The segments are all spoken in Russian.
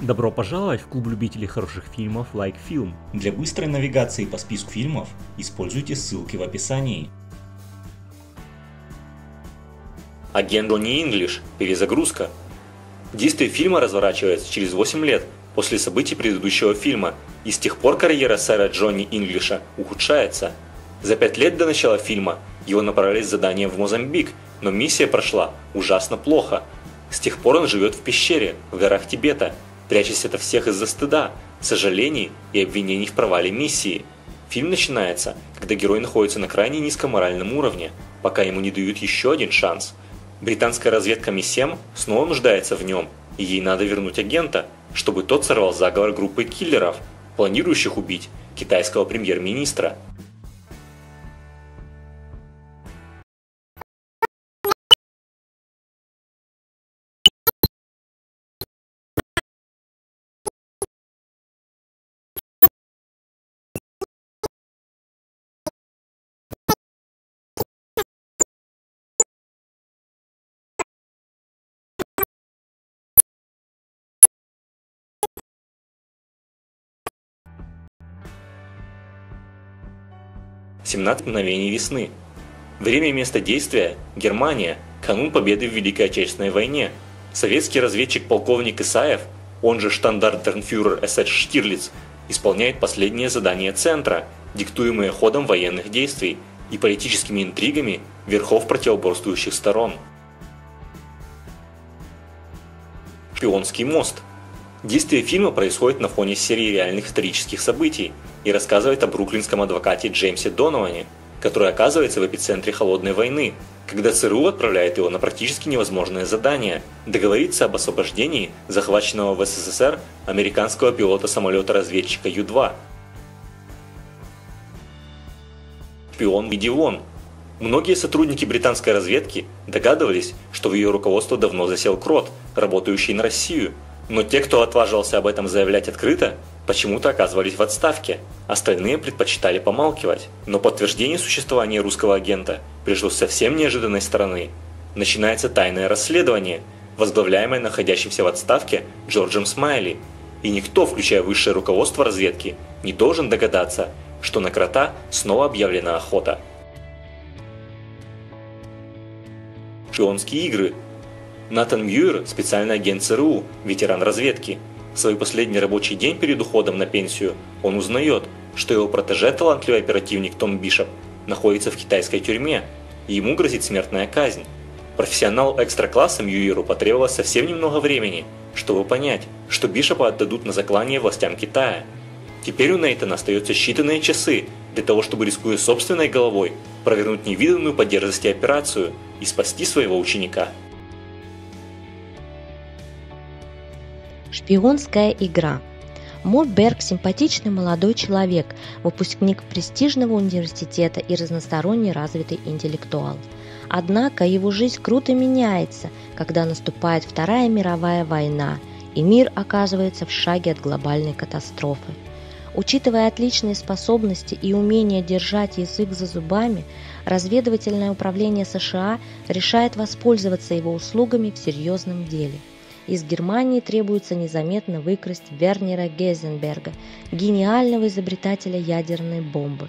Добро пожаловать в клуб любителей хороших фильмов Like Film. Для быстрой навигации по списку фильмов используйте ссылки в описании. Агент Джонни Инглиш. Перезагрузка. Действие фильма разворачивается через 8 лет после событий предыдущего фильма, и с тех пор карьера сэра Джонни Инглиша ухудшается. За 5 лет до начала фильма его направили с заданием в Мозамбик, но миссия прошла ужасно плохо. С тех пор он живет в пещере в горах Тибета – прячась от всех из-за стыда, сожалений и обвинений в провале миссии. Фильм начинается, когда герой находится на крайне низком моральном уровне, пока ему не дают еще один шанс. Британская разведка МИ-7 снова нуждается в нем, и ей надо вернуть агента, чтобы тот сорвал заговор группы киллеров, планирующих убить китайского премьер-министра. 17 мгновений весны. Время и место действия – Германия, канун победы в Великой Отечественной войне. Советский разведчик полковник Исаев, он же штандартенфюрер СС Штирлиц, исполняет последнее задание Центра, диктуемое ходом военных действий и политическими интригами верхов противоборствующих сторон. Шпионский мост. Действие фильма происходит на фоне серии реальных исторических событий – и рассказывает о бруклинском адвокате Джеймсе Доноване, который оказывается в эпицентре холодной войны, когда ЦРУ отправляет его на практически невозможное задание – договориться об освобождении захваченного в СССР американского пилота самолета-разведчика Ю-2. Шпион Видивон. Многие сотрудники британской разведки догадывались, что в ее руководство давно засел крот, работающий на Россию, но те, кто отваживался об этом заявлять открыто, почему-то оказывались в отставке. Остальные предпочитали помалкивать. Но подтверждение существования русского агента пришло с совсем неожиданной стороны. Начинается тайное расследование, возглавляемое находящимся в отставке Джорджем Смайли. И никто, включая высшее руководство разведки, не должен догадаться, что на крота снова объявлена охота. Шпионские игры. Натан Мьюер – специальный агент ЦРУ, ветеран разведки – в свой последний рабочий день перед уходом на пенсию он узнает, что его протеже, талантливый оперативник Том Бишоп, находится в китайской тюрьме, и ему грозит смертная казнь. Профессионал экстра-класса Мьюиру потребовалось совсем немного времени, чтобы понять, что Бишопа отдадут на заклание властям Китая. Теперь у Нейтана остается считанные часы для того, чтобы, рискуя собственной головой, провернуть невиданную по дерзости операцию и спасти своего ученика. Шпионская игра. Мо Берг – симпатичный молодой человек, выпускник престижного университета и разносторонне развитый интеллектуал. Однако его жизнь круто меняется, когда наступает Вторая мировая война, и мир оказывается в шаге от глобальной катастрофы. Учитывая отличные способности и умение держать язык за зубами, разведывательное управление США решает воспользоваться его услугами в серьезном деле – из Германии требуется незаметно выкрасть Вернера Гейзенберга, гениального изобретателя ядерной бомбы.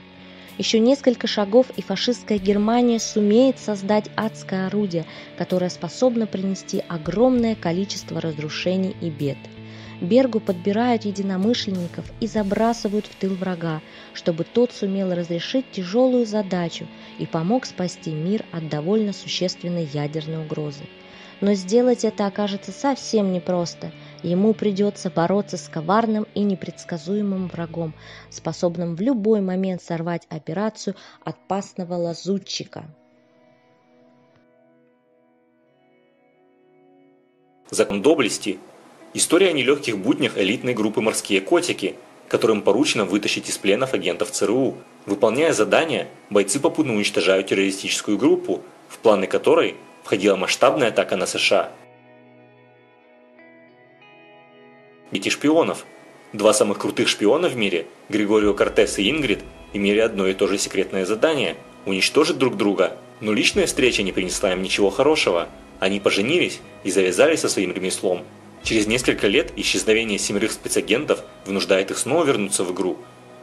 Еще несколько шагов, и фашистская Германия сумеет создать адское орудие, которое способно принести огромное количество разрушений и бед. Бергу подбирают единомышленников и забрасывают в тыл врага, чтобы тот сумел разрешить тяжелую задачу и помог спасти мир от довольно существенной ядерной угрозы. Но сделать это окажется совсем непросто. Ему придется бороться с коварным и непредсказуемым врагом, способным в любой момент сорвать операцию опасного лазутчика. Закон доблести. История о нелегких буднях элитной группы «Морские котики», которым поручено вытащить из пленов агентов ЦРУ. Выполняя задания, бойцы попутно уничтожают террористическую группу, в планы которой входила масштабная атака на США. Дети шпионов. Два самых крутых шпиона в мире, Григорио Кортес и Ингрид, имели одно и то же секретное задание – уничтожить друг друга. Но личная встреча не принесла им ничего хорошего. Они поженились и завязали со своим ремеслом. Через несколько лет исчезновение семерых спецагентов вынуждает их снова вернуться в игру.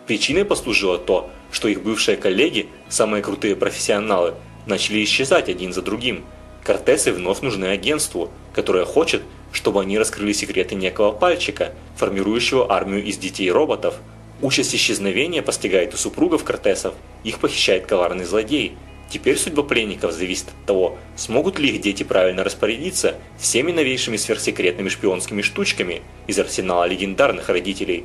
Причиной послужило то, что их бывшие коллеги, самые крутые профессионалы, начали исчезать один за другим. Кортесы вновь нужны агентству, которое хочет, чтобы они раскрыли секреты некого пальчика, формирующего армию из детей-роботов. Участь исчезновения постигает и супругов Кортесов, их похищает коварный злодей. Теперь судьба пленников зависит от того, смогут ли их дети правильно распорядиться всеми новейшими сверхсекретными шпионскими штучками из арсенала легендарных родителей.